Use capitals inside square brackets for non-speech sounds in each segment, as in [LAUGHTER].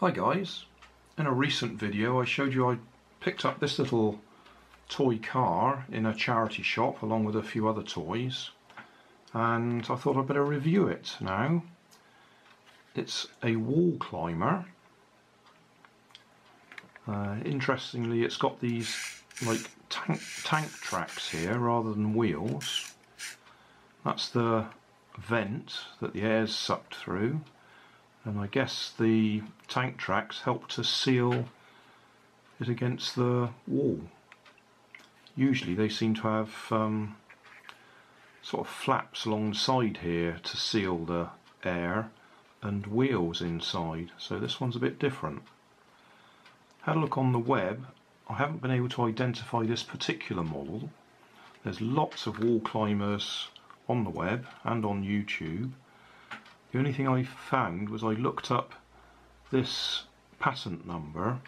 Hi guys, in a recent video I showed you I picked up this little toy car in a charity shop along with a few other toys and I thought I'd better review it now. It's a wall climber. Uh, interestingly it's got these like tank, tank tracks here rather than wheels. That's the vent that the air's sucked through and I guess the tank tracks help to seal it against the wall. Usually they seem to have um, sort of flaps alongside here to seal the air and wheels inside so this one's a bit different. Had a look on the web I haven't been able to identify this particular model there's lots of wall climbers on the web and on YouTube the only thing I found was I looked up this patent number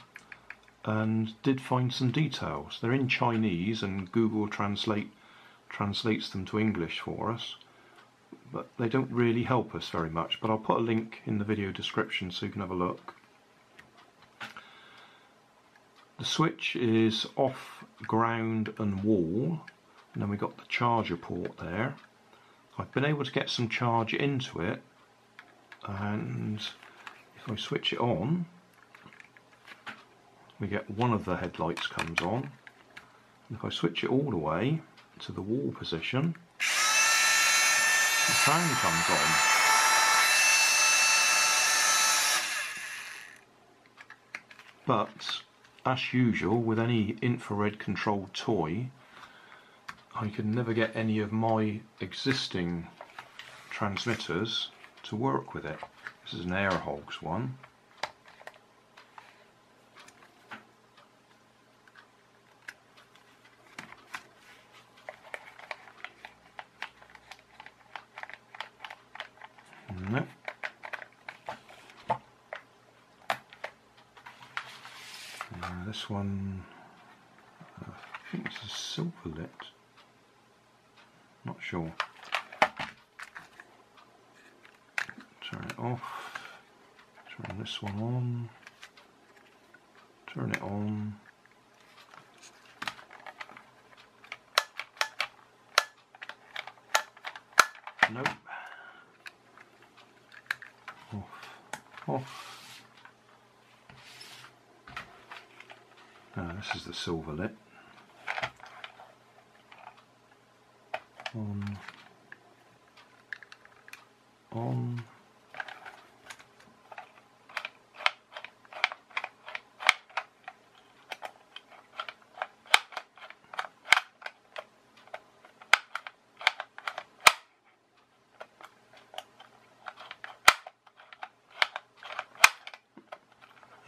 and did find some details. They're in Chinese and Google Translate translates them to English for us but they don't really help us very much but I'll put a link in the video description so you can have a look. The switch is off ground and wall and then we got the charger port there. I've been able to get some charge into it and if I switch it on we get one of the headlights comes on. And if I switch it all the way to the wall position the fan comes on. But as usual with any infrared controlled toy I can never get any of my existing transmitters to work with it. This is an Air Hogs one. Uh, this one, I think it's a silver lit. Not sure. turn it off, turn this one on, turn it on, nope, off, off, now this is the Silverlit, on, on,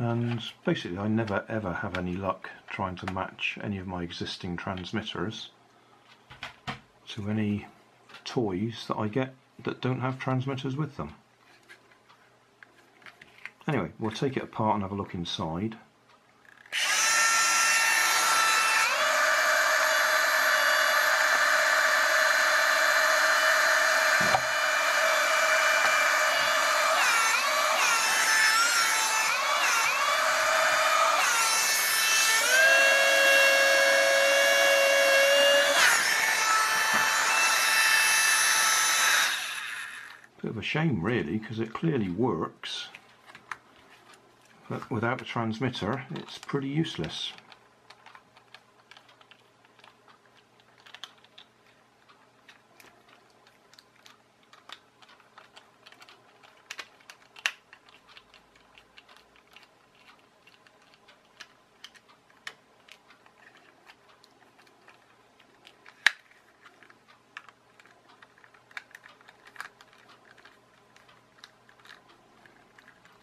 and basically I never ever have any luck trying to match any of my existing transmitters to any toys that I get that don't have transmitters with them. Anyway, we'll take it apart and have a look inside. Shame really because it clearly works but without a transmitter it's pretty useless.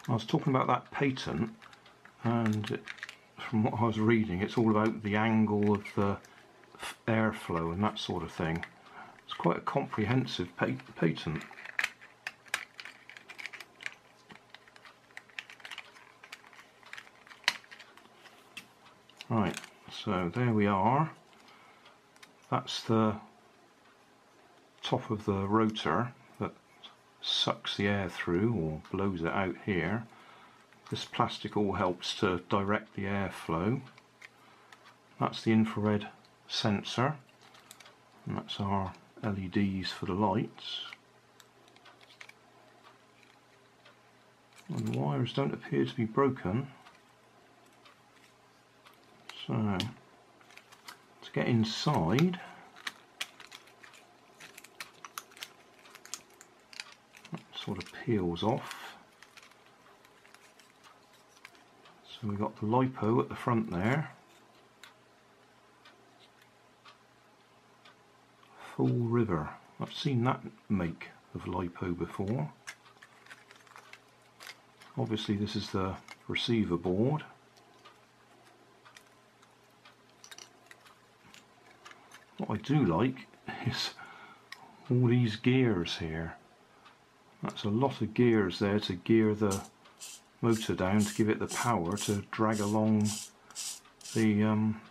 I was talking about that patent and from what I was reading it's all about the angle of the airflow and that sort of thing. It's quite a comprehensive pa patent. Right, so there we are. That's the top of the rotor sucks the air through or blows it out here this plastic all helps to direct the airflow. That's the infrared sensor, and that's our LEDs for the lights. And the wires don't appear to be broken. So, to get inside, that sort of peels off. So we've got the LiPo at the front there. Fullriver. I've seen that make of LiPo before. Obviously this is the receiver board. What I do like [LAUGHS] is all these gears here. That's a lot of gears there to gear the motor down to give it the power to drag along the, um,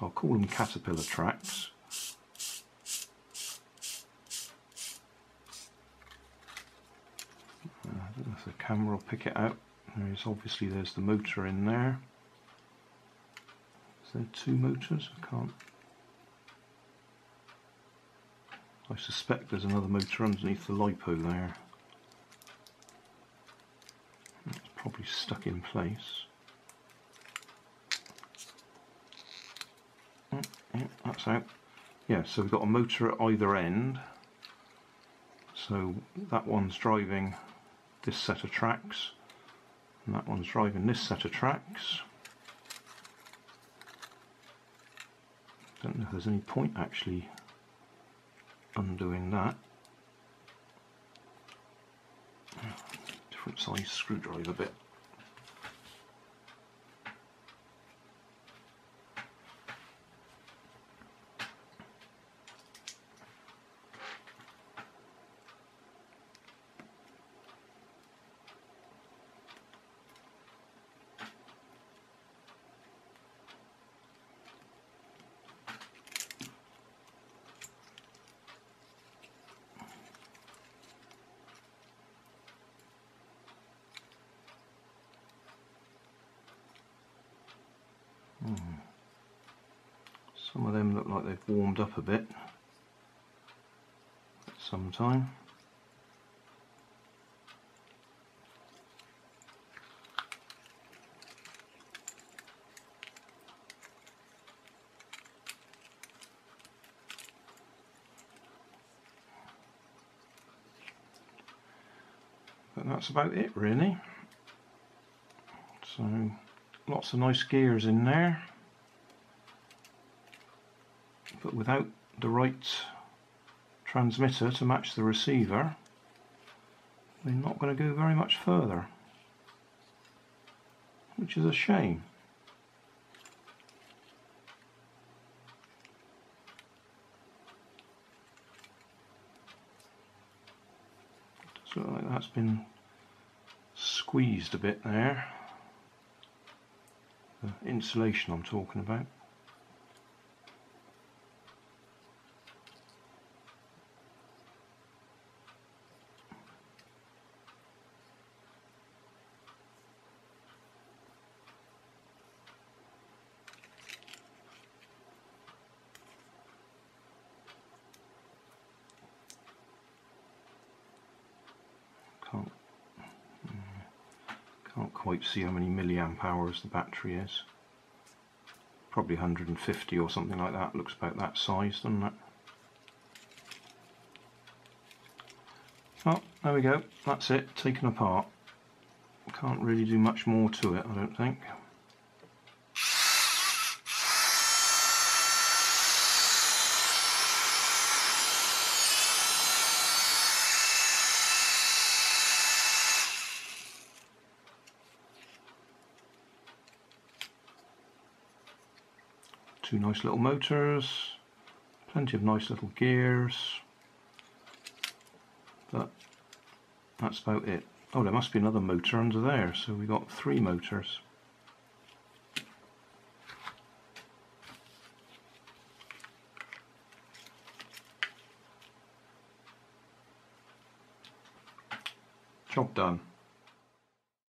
I'll call them caterpillar tracks. Uh, I don't know if the camera will pick it out. There is obviously there's the motor in there. Is there two motors? I can't. I suspect there's another motor underneath the LiPo there. Probably stuck in place. Mm, yeah, that's out. Yeah, so we've got a motor at either end. So that one's driving this set of tracks, and that one's driving this set of tracks. Don't know if there's any point actually undoing that. Different size screwdriver bit. Some of them look like they've warmed up a bit sometime. But that's about it really. So lots of nice gears in there but without the right transmitter to match the receiver we're not going to go very much further which is a shame so like that's been squeezed a bit there the insulation I'm talking about. Can't can't quite see how many milliamp hours the battery is. Probably 150 or something like that. Looks about that size, doesn't it? Oh, there we go. That's it, taken apart. Can't really do much more to it, I don't think. Two nice little motors, plenty of nice little gears, but that's about it. Oh, there must be another motor under there, so we got three motors. Job done.